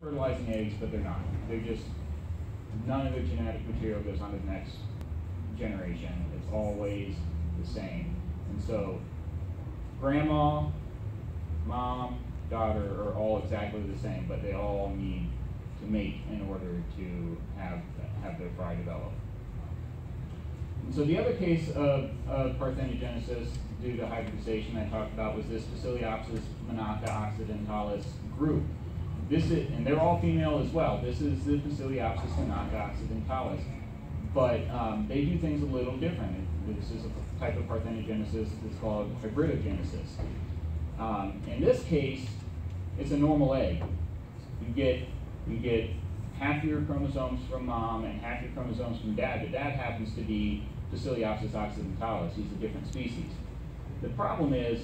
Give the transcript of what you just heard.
fertilizing eggs, but they're not. They're just, none of the genetic material goes on to the next generation. It's always the same. And so, grandma, mom, daughter are all exactly the same, but they all need to mate in order to have, have their fry develop. And so the other case of, of parthenogenesis due to hybridization I talked about was this Poeciliopsis monacha occidentalis group. This is, and they're all female as well. This is the Poeciliopsis monacha occidentalis. But um, they do things a little different. This is a type of parthenogenesis that's called hybridogenesis. Um, in this case, it's a normal egg. You get, you get half your chromosomes from mom and half your chromosomes from dad, but dad happens to be Poeciliopsis occidentalis. He's a different species. The problem is